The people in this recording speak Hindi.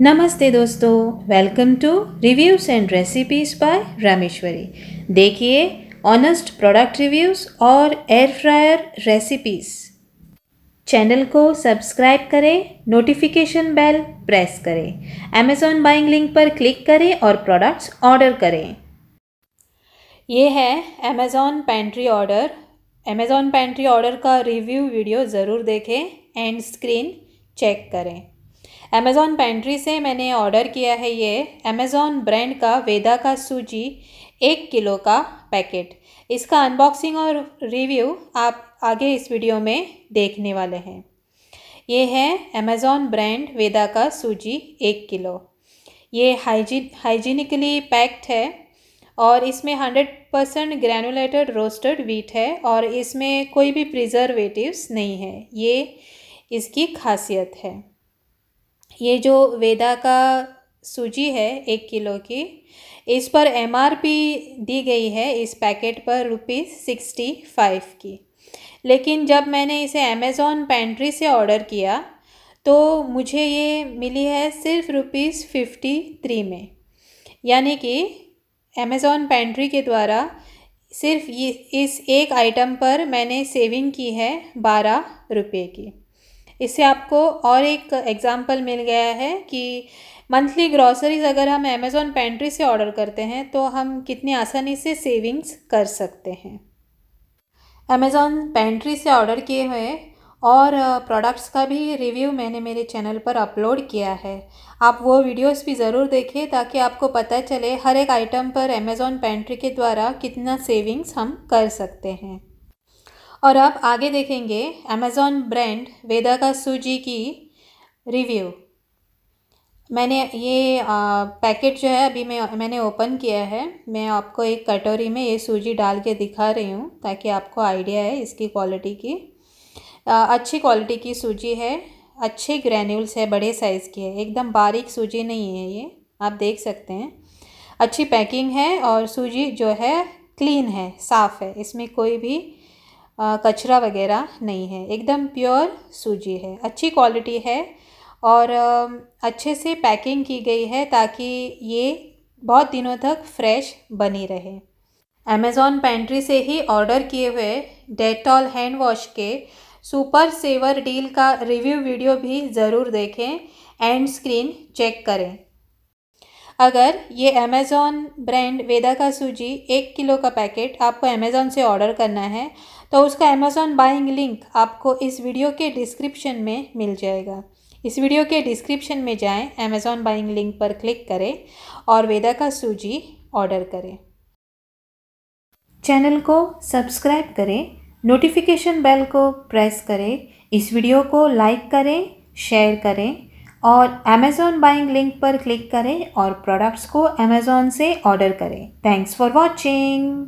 नमस्ते दोस्तों welcome to reviews and recipes by Rameshwari देखिए ऑनेस्ट प्रोडक्ट रिव्यूज़ और एयर फ्रायर रेसिपीज़ चैनल को सब्सक्राइब करें नोटिफिकेशन बेल प्रेस करें अमेज़ॉन बाइंग लिंक पर क्लिक करें और प्रोडक्ट्स ऑर्डर करें. ये है Amazon pantry order Amazon pantry order का रिव्यू वीडियो ज़रूर देखें एंड स्क्रीन चेक करें. अमेज़ॉन पेंट्री से मैंने ऑर्डर किया है ये अमेज़ॉन ब्रांड का वेदा का सूजी, एक किलो का पैकेट इसका अनबॉक्सिंग और रिव्यू आप आगे इस वीडियो में देखने वाले हैं. ये है अमेज़ॉन ब्रांड वेदा का सूजी, एक किलो. ये हाइजीन हाइजीनिकली पैक्ड है और इसमें hundred percent granulated roasted wheat है और इसमें कोई भी प्रिजर्वेटिव्स नहीं है. ये इसकी खासियत है। ये जो वेदा का सूजी है एक किलो की, इस पर एमआरपी दी गई है, इस पैकेट पर रुपीज़ सिक्सटी फाइव की। लेकिन जब मैंने इसे अमेज़ॉन पेंट्री से ऑर्डर किया तो मुझे ये मिली है सिर्फ़ रुपीज़ फिफ्टी थ्री में। यानी कि अमेज़ॉन पेंट्री के द्वारा सिर्फ़ ये, इस एक आइटम पर मैंने सेविंग की है बारह रुपये की। इससे आपको और एक एग्ज़ाम्पल मिल गया है कि मंथली ग्रॉसरीज अगर हम अमेज़ॉन पेंट्री से ऑर्डर करते हैं तो हम कितनी आसानी से सेविंग्स कर सकते हैं। अमेज़ॉन पेंट्री से ऑर्डर किए हुए और प्रोडक्ट्स का भी रिव्यू मैंने मेरे चैनल पर अपलोड किया है। आप वो वीडियोस भी ज़रूर देखें ताकि आपको पता चले हर एक आइटम पर अमेज़ॉन पेंट्री के द्वारा कितना सेविंग्स हम कर सकते हैं। और अब आगे देखेंगे अमेज़ॉन ब्रांड वेदा का सूजी की रिव्यू मैंने ये आ, पैकेट जो है अभी मैं मैंने ओपन किया है। मैं आपको एक कटोरी में ये सूजी डाल के दिखा रही हूँ ताकि आपको आइडिया है इसकी क्वालिटी की। आ, अच्छी क्वालिटी की सूजी है अच्छे ग्रैन्यूल्स है बड़े साइज़ की है एकदम बारीक सूजी नहीं है ये आप देख सकते हैं। अच्छी पैकिंग है और सूजी जो है क्लीन है साफ़ है इसमें कोई भी कचरा वगैरह नहीं है। एकदम प्योर सूजी है। अच्छी क्वालिटी है और अच्छे से पैकिंग की गई है ताकि ये बहुत दिनों तक फ्रेश बनी रहे। अमेज़ॉन पेंट्री से ही ऑर्डर किए हुए डेटॉल हैंड वॉश के सुपर सेवर डील का रिव्यू वीडियो भी ज़रूर देखें एंड स्क्रीन चेक करें। अगर ये अमेज़ॉन ब्रांड वेदा का सूजी एक किलो का पैकेट आपको अमेज़ॉन से ऑर्डर करना है तो उसका अमेज़ॉन बाइंग लिंक आपको इस वीडियो के डिस्क्रिप्शन में मिल जाएगा। इस वीडियो के डिस्क्रिप्शन में जाएँ अमेज़ॉन बाइंग लिंक पर क्लिक करें और वेदा का सूजी ऑर्डर करें। चैनल को सब्सक्राइब करें नोटिफिकेशन बेल को प्रेस करें, इस वीडियो को लाइक करें शेयर करें और अमेज़ॉन बाइंग लिंक पर क्लिक करें और प्रोडक्ट्स को अमेज़ॉन से ऑर्डर करें. Thanks for watching